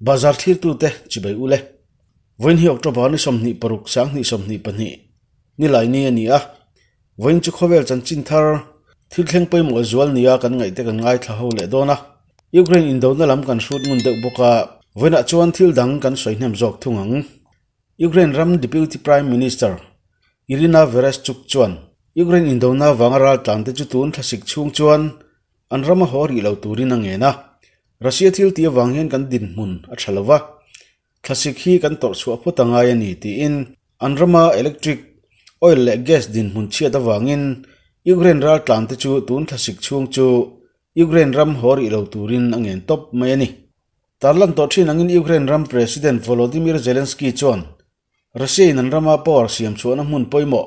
bazar thir tu te, chi bai ule voin hi october ni som ni paruk, sang ni som ni pani ni. Lai ni ani a. Voin chu khovel chan chin thar, thil thleng pai mo zual ni a kan ngai te kan ngai thla ho le dona ukraine in dona lam kan shoot mun de boka voina ah chuan thil dang kan soi nem jok thungang ukraine ram deputy prime minister, irina vereshchuk chuan. Ukraine in dona wangaral tlang te chu tun thasik chung chuan. An rama hori lo turin angena Russia thil tia vang hian kan din mun a thalawa classic hi kan tor chu aphuta nga ni ti in. Anrama electric oil le gas din mun chia da wangin Ukraine ral tlan te chu tun classic chung chu. Ukraine ram hor i lo turin angen top mai ani tarlan to thin angin Ukraine ram president Volodymyr Zelensky chuan. Russia in anrama power siam chu na mun poimo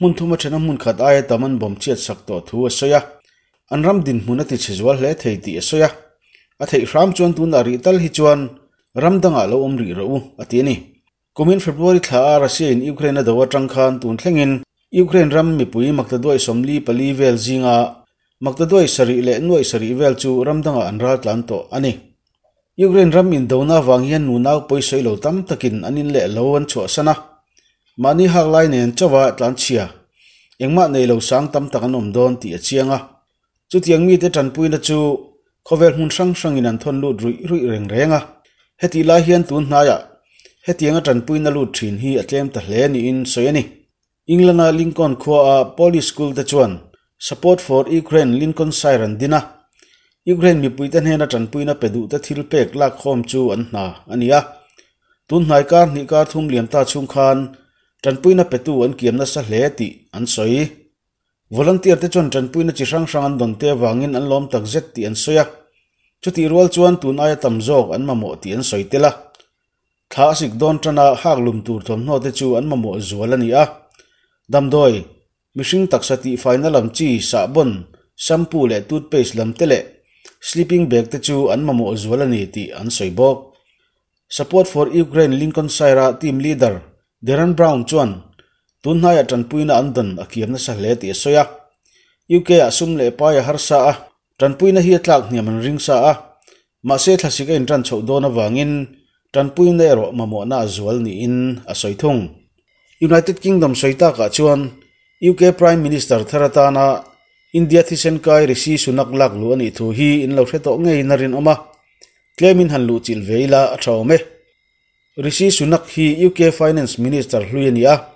mun thuma thena mun khat ai taman bom chiat sakto thu asoya anram din munati chizwal hle thei ti asoya a thei ram chuan tun a ri tal hi chuan ramdanga lo om ri ro a ti ni. Kumin february thla russia in ukraine dawa tang khan tun thlengin ukraine ram mi pui makta doi somli pali vel zinga. Makta doi sari le noi sari vel chu ramdanga anral tlan to ani ukraine ram in dona wanghian nu naw poi soi lo tam takin anin le lo an chu sana. Mani hak lai nen chawa tlan chia engma nei lo sang tam takan om don ti achianga chu tiang mi te tan pui na chu khovel hun sang sang in an thon lu rui rui reng renga. Heti la hian tun hnaya hetianga tan puina lu thin hi atlem ta hle ni in soyani inglana lincoln khwa a Poly school te chuan. Support for ukraine lincoln siren dina. Ukraine mi puita hena tan puina pedu ta thil pek lak khom chu an na ania tun hnai ka ni ka thum liam ta chung khan. Tan puina petu an kiam na sa hle ti an soi volunteer te chon tan puina chi sang sang an don te wangin an lom tak zet ti an soya. Chuti rual chuan tun aya tam jok an mamo ti an soi tela tha sik don tana hak lum tur thom no te chu an mamo zual ani a. Damdoi mishing taksati final lam chi sa bon, shampoo le toothpaste lam tele sleeping bag te chu an mamo zual ani ti an soibok support for ukraine lincoln saira team leader, Darren Brown chuan tun haya tan puina andan akiam na sa hle ti soya UK asum le pa ya har sa a. Tan puina hi tlak niam an ring sa a. Ma se thlasika in tan chho dona wangin tan puina ero mamo na zual ni in a soithung United Kingdom soita ka chuan. UK Prime Minister Tharatana India thisen kai rishi sunak lak lu ani thu hi in lo hreto ngei narin oma claimin han lu chil veila a thawme rishi sunak hi UK Finance Minister hluyania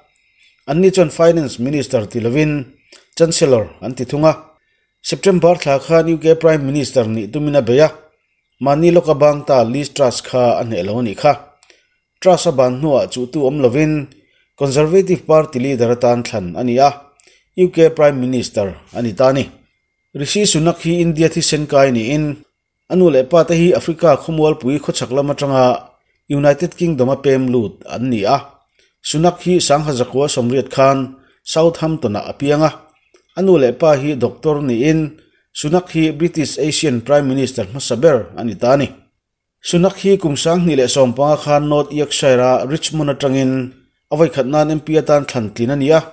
anni chon finance minister ti lovin chancellor anti thunga. September thla kha new ge prime minister ni tumina beya mani loka bang ta Liz Truss kha an lo ni kha. Trust ban nuwa chu tu om lovin conservative party leader tan thlan ania uk prime minister ani tani rishi sunak hi india thi sen kai ni in. Anu le pa te hi africa khumwal pui kho chaklama tanga united kingdom a pem lut an ni a. Sunak hi sang hazakwa somriat khan Southampton a apianga. Anu le pa hi doctor ni in, Sunak hi British Asian Prime Minister Masaber anitani. Sunak hi kumsang ni le sompanga khan North Yorkshire Richmond atangin avai khatnan MP atan thlan tlin ania.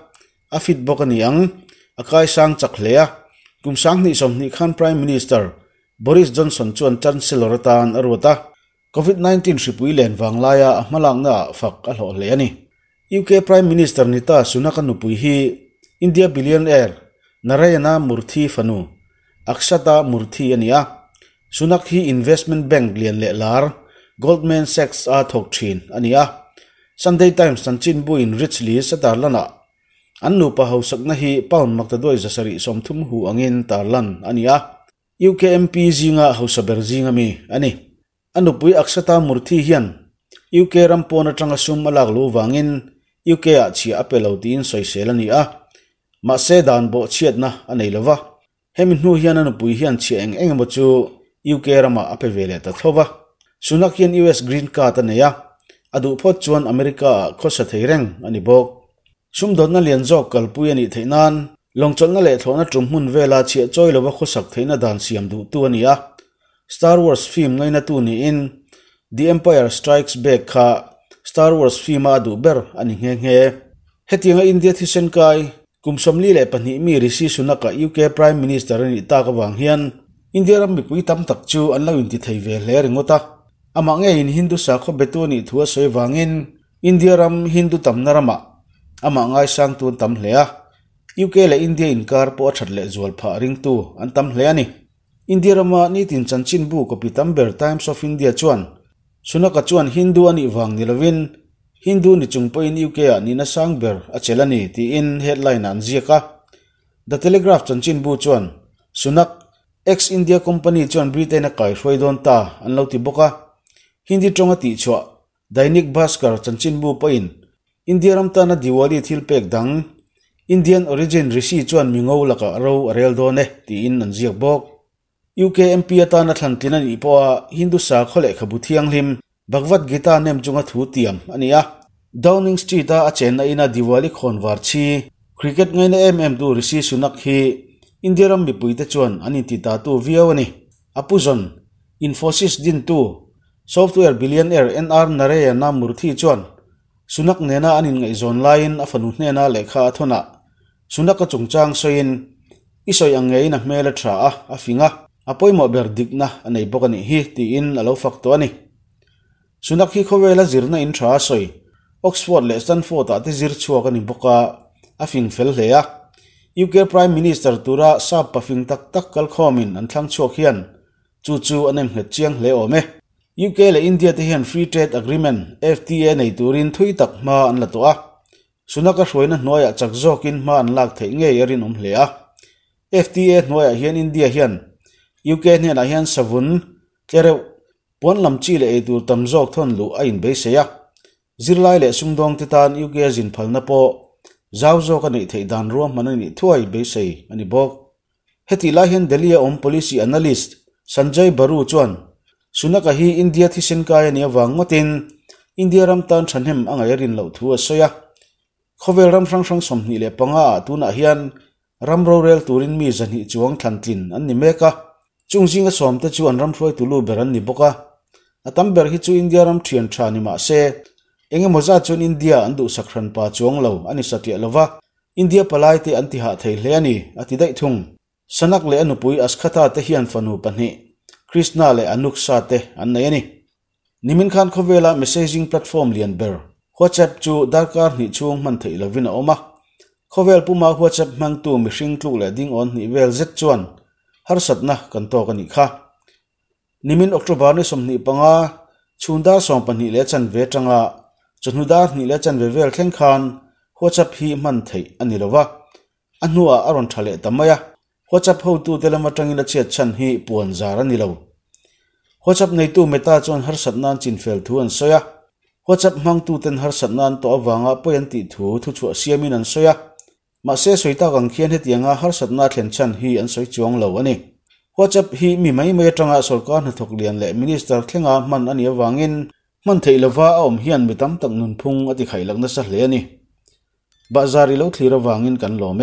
A fit bok akai sang chakhlea kumsang ni somni khan Prime Minister Boris Johnson chuan chancellor atan arwata COVID-19 ripui len wanglaya ahmalang Malangna fak a hlo le ani. UK Prime Minister Nita Sunak nupui hi India billionaire Narayana Murthy Fanu Akshata Murthy ania Sunak hi investment bank lian le lar Goldman Sachs a thok thin ania Sunday Times san chin buin richly satar lana an nu pa hausak na hi pound makta doi zasari som thum hu angin tarlan ania UK MP zinga hausaber zinga mi ani anupui Akshata murthi hian UK rampona tanga sum alak lu wangin UK a chi apelo tin soi selani a. Ma se dan bo chiat na anei lova hemin nu hian anu pui hian chi eng eng mo chu UK rama ape vele ta thova sunak hian US green card aneya adu phot chuan america khosa theireng ani bok sum don na lian jok kalpui ani theinan longchol na le thlona tum hun vela chi choi lova khosak theina dan siam du tu ania star wars film ngaina tu ni in. The empire strikes back kha star wars film adu ber ani nge nge hetianga india thisen kai kumsomli le pani mi rishi sunaka uk prime minister ni ta ka wang hian india ram mi pui tam tak chu an lo in ti thei ve le ringota ama à nge in hindu sa kho betu ni thua soi wangin india ram hindu tam narama ama à ngai sang tu tam hlea uk le india inkar po that le zual pha ring tu an tam hle ani india rama ni tin chan chin bu ko pitam ber times of india chuan. sunaka chuan hindu ani wang ni hindu ni chungpo in uk a ni na sangber chelani ti in headline an zika the telegraph chan chin bu chuan sunak ex india company chuan britain a kai hroi don ta an lo ti boka. Hindi tonga ti chwa dainik bhaskar chanchin bu pain india ram ta na diwali thil pek dang. Indian origin rishi chuan mingo laka ro rel do ne ti in an ziak bok. Uk mp ata na thlan tin ani po hindu sa khole khabu thiang lim. Bhagavad gita nem chunga thu tiam. Ania downing street a chen ina diwali khon war chi. Cricket ngai na mm du risi sunak hi. Indiaram mi puite chuan ani ti ta tu viawani apuzon infosys din tu. Software billionaire nr nareya na murthi chuan. Sunak nena anin ngai zon line afanu nena lekha thona. Sunaka chungchang soin. Isoi angei na mela tra a afinga apoi mo ber dikna anei bokani hi tiin alo fak to ani. Sunak hi khowela zirna in tra soi. Oxford le stanford ate zir chuak ani boka afing fel hleya uk prime minister tura sa pafing tak tak kal khomin an thlang chuak hian. Chu chu anem hlet chiang hle ome uk le india te hian free trade agreement fta nei turin thui tak ma an la to a. Sunaka hroina hnuaya chak zokin ma an lak thei nge yarin om hle a. Fta hnuaya hian india hian uk ne na hian savun tlereu pon lam chi le etur tam zok thon lu a in be se ya zirlai le sungdong titan uk jin phal na po. Zau zo ka nei thei dan ro man ni thuai be se ani bok heti la hian delia om policy analyst sanjay baru chuan sunaka hi india thi sen ka vắng wang tin, india ram tan thanhem anga yarin lo thu a soya khovel ram sang sang som ni le panga tu na hian ram ro rel turin mi zani chuang thlan anh an ni meka chung jinga som te chu an ram throi tu lu beran ni boka. Atam ber hi chu india ram thian tha ni ma se. Enge moza chun india andu sakhran pa chuang lo. Ani satya lova india palai te anti ha thei hle ani. Ati dai thung. Sanak le anupui askhata te hian fanu pani krishna le anuk sa te an nei ani. Nimin khan khovela messaging platform lian ber. Whatsapp chu darkar ni chung man thei lovina oma. Khovel puma whatsapp mang tu mi hring tluk le ding on ni vel zet chuan. Har satna kan to kan ni kha nimin october ni somni panga chunda som pani le chan ve tanga chunudar ni le chan ve vel thleng khan whatsapp hi man thei ani lova anua aron thale tamaya whatsapp ho tu telama tangila che chan hi puan zara ni lo whatsapp nei tu meta chon har satnan chin fel thu an soya whatsapp mang tu ten har satnan to awanga poyan ti thu thu chu siamin an soya มาเสสวยตากังเขียนให้เตียงอาหารสัตว์นาเทียนชันฮีอันสวยจวงเหล่านี้ว่าจะฮีมีไหมเมตรงอาสุรกานถกเรียนและมินิสเตอร์เทงอามันอันเยาวางินมันเทลว่าอมเฮียนมีตั้มตักนุนพุงอติไขลักนัสเลยนี่บาซาริลูทีระวางินกันหล่อไหม